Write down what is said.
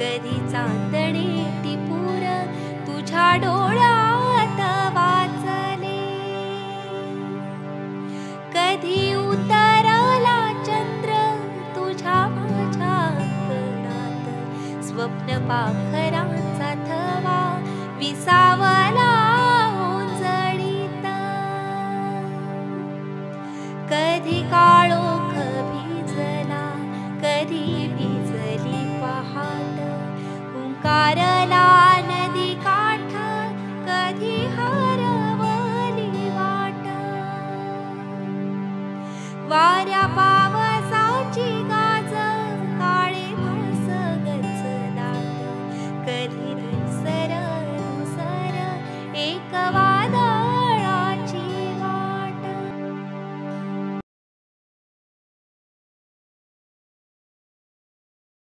कधी चांदणे टिपूर तुझ्या डोळ्यात वाचले. कधी उतरला चंद्र तुझ्या माझ्या कणात स्वप्न पाखरांचा थवा विसावला कधी काळोख भिजला कधी Várias